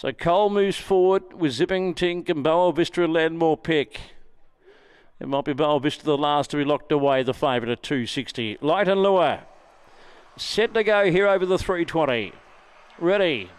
So Cole moves forward with Zipping Tink and Boa Vista Landmore pick. It might be Boa Vista the last to be locked away, the favourite at 260. Light and Lure. Set to go here over the 320. Ready.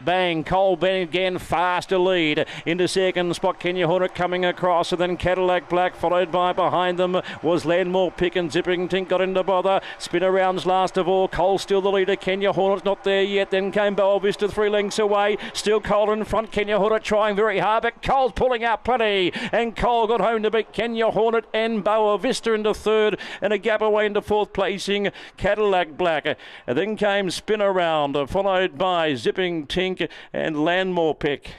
Bang, Cole Bennett again, faster lead. Into second spot, Kenya Hornet coming across, and then Cadillac Black, followed by behind them was Landmore Pick and Zipping Tink got into bother. Spin arounds last of all. Cole still the leader. Kenya Hornet's not there yet. Then came Boa Vista three lengths away. Still Cole in front. Kenya Hornet trying very hard, but Cole's pulling out plenty. And Cole got home to beat Kenya Hornet and Boa Vista into third, and a gap away into fourth placing Cadillac Black. And then came Spin Around, followed by Zipping Tink and Landmore pick.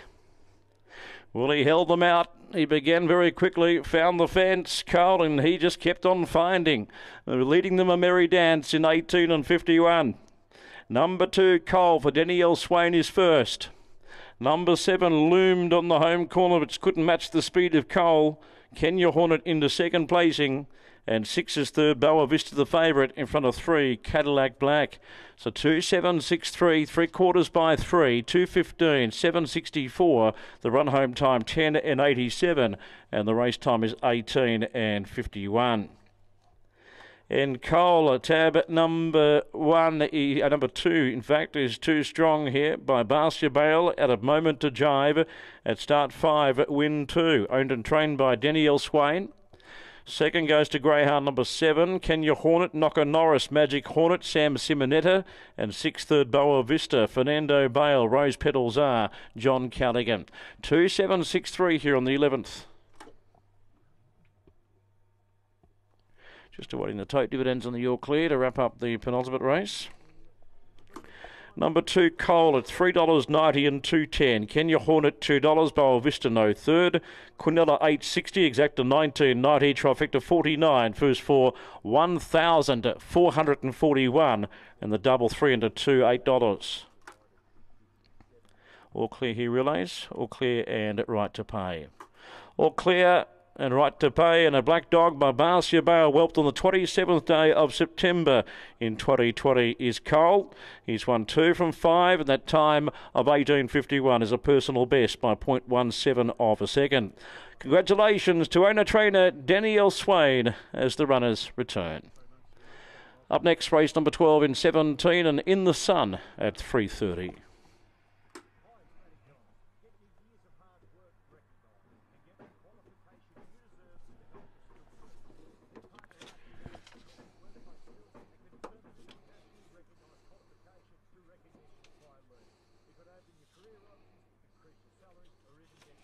Well, he held them out. He began very quickly, found the fence, Carl, and he just kept on finding, uh, leading them a merry dance in 18 and 51. Number two, Cole for Danielle Swain is first. Number seven loomed on the home corner, but couldn't match the speed of Cole. Kenya Hornet into second placing. And six is third, Boa Vista the favourite in front of three, Cadillac Black. So two seven six three, three quarters by three, two fifteen, seven sixty four. The run home time ten and eighty seven, and the race time is eighteen and fifty one. And Cole, tab number one, uh, number two, in fact, is too strong here by Barcia Bale at a moment to jive at start five, win two. Owned and trained by Danielle Swain. Second goes to Greyhound number seven, Kenya Hornet, Knocker Norris, Magic Hornet, Sam Simonetta, and sixth third Boa Vista, Fernando Bale, Rose Petals are John Callaghan. Two seven six three here on the eleventh. Just awaiting the tote dividends on the York Clear to wrap up the penultimate race. Number two, Cole at three dollars ninety and two ten. Kenya Hornet two dollars. Boa Vista no third. Quinella eight sixty. Exacta nineteen ninety. Trifecta forty nine. First Four one thousand four hundred and the double three into two eight dollars. All clear here relays. All clear and right to pay. All clear and right to pay and a black dog by Barcia Bale whelped on the 27th day of September in 2020 is Cole. He's won two from five and that time of 1851 is a personal best by 0.17 of a second. Congratulations to owner trainer Danielle Swain as the runners return. Up next, race number 12 in 17 and in the sun at 3.30. career options, increase the salary, or even get